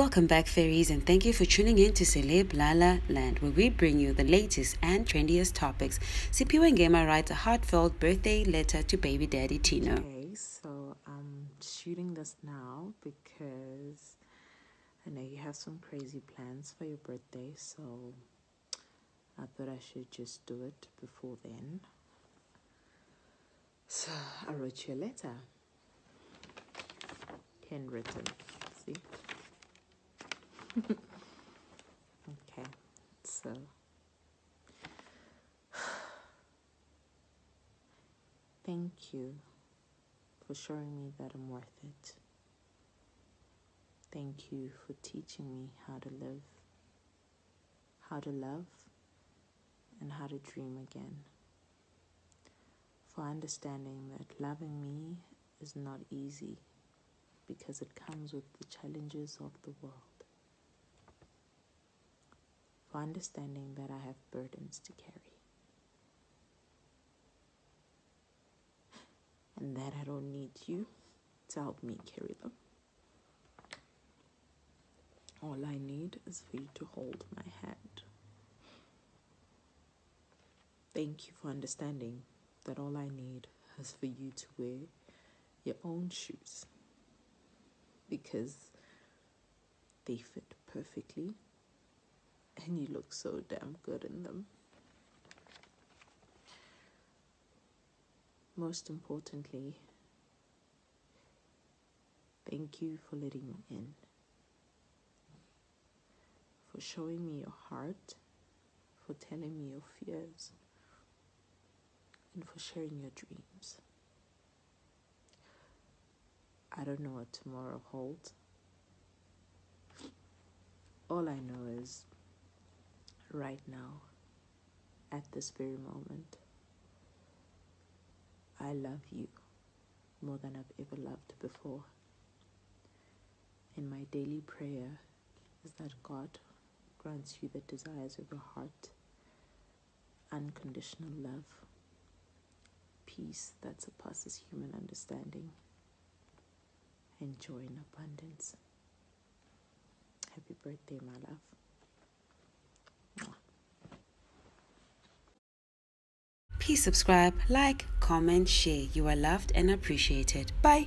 Welcome back, fairies, and thank you for tuning in to Celeb Lala Land, where we bring you the latest and trendiest topics. Simphiwe Ngema writes a heartfelt birthday letter to baby daddy Tino. Okay, so I'm shooting this now because I know you have some crazy plans for your birthday, so I thought I should just do it before then. So I wrote you a letter. Handwritten. See? Okay, so thank you for showing me that I'm worth it. Thank you for teaching me how to live, how to love, and how to dream again. For understanding that loving me is not easy because it comes with the challenges of the world. Understanding that I have burdens to carry. And that I don't need you to help me carry them. All I need is for you to hold my hand. Thank you for understanding that all I need is for you to wear your own shoes because they fit perfectly and you look so damn good in them. Most importantly, thank you for letting me in, for showing me your heart, for telling me your fears, and for sharing your dreams. I don't know what tomorrow holds. All I know is right now, at this very moment, I love you more than I've ever loved before. And my daily prayer is that God grants you the desires of your heart unconditional love, peace that surpasses human understanding and joy in abundance. Happy birthday, my love. Please subscribe, like, comment, share. You are loved and appreciated. Bye.